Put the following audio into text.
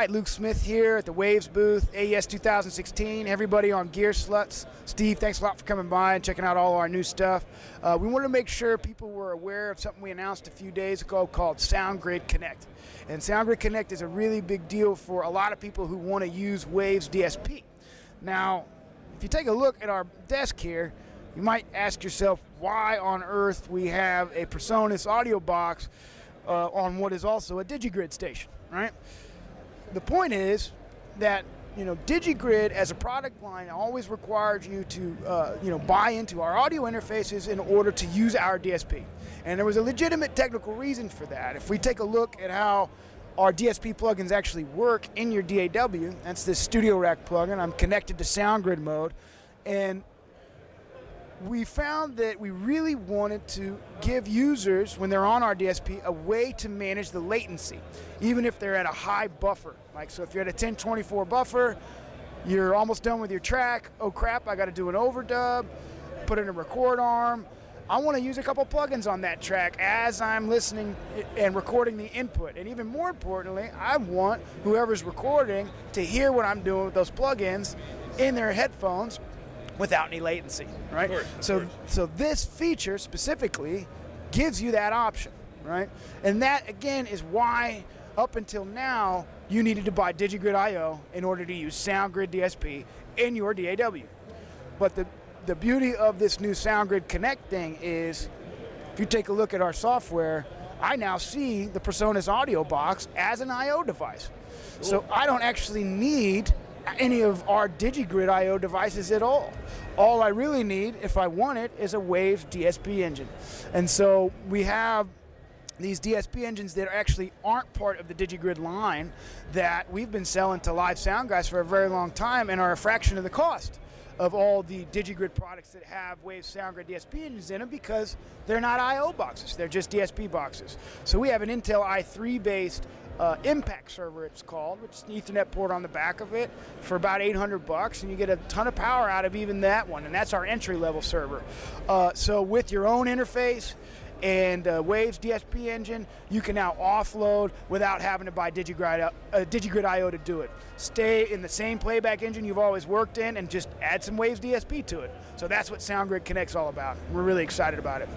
got Luke Smith here at the Waves booth, AES 2016. Everybody on Gearslutz. Steve, thanks a lot for coming by and checking out all our new stuff. Uh, we wanted to make sure people were aware of something we announced a few days ago called SoundGrid Connect. And SoundGrid Connect is a really big deal for a lot of people who want to use Waves DSP. Now, if you take a look at our desk here, you might ask yourself why on earth we have a PreSonus audio box uh, on what is also a DigiGrid station, right? The point is that you know DigiGrid as a product line always required you to uh, you know buy into our audio interfaces in order to use our DSP, and there was a legitimate technical reason for that. If we take a look at how our DSP plugins actually work in your DAW, that's this Studio Rack plugin. I'm connected to SoundGrid mode, and we found that we really wanted to give users, when they're on our DSP, a way to manage the latency, even if they're at a high buffer. Like, so if you're at a 1024 buffer, you're almost done with your track. Oh crap, I got to do an overdub, put in a record arm. I want to use a couple plugins on that track as I'm listening and recording the input. And even more importantly, I want whoever's recording to hear what I'm doing with those plugins in their headphones without any latency, right? Of course, of so, course. so this feature specifically gives you that option, right? And that again is why up until now you needed to buy DigiGrid IO in order to use SoundGrid DSP in your DAW. But the the beauty of this new SoundGrid Connect thing is, if you take a look at our software, I now see the PreSonus audio box as an I/O device. So I don't actually need any of our DigiGrid I/O devices at all. All I really need, if I want it, is a Wave DSP engine. And so we have these DSP engines that actually aren't part of the DigiGrid line that we've been selling to live sound guys for a very long time and are a fraction of the cost of all the DigiGrid products that have Wave SoundGrid DSP engines in them because they're not I/O boxes; they're just DSP boxes. So we have an Intel i3 based uh, Impact server, it's called, which is an Ethernet port on the back of it for about 800 bucks, and you get a ton of power out of even that one, and that's our entry level server. Uh, so with your own interface and uh, Waves DSP engine, you can now offload without having to buy DigiGrid, uh, DigiGrid IO to do it. Stay in the same playback engine you've always worked in and just add some Waves DSP to it. So that's what SoundGrid Connect's all about. We're really excited about it.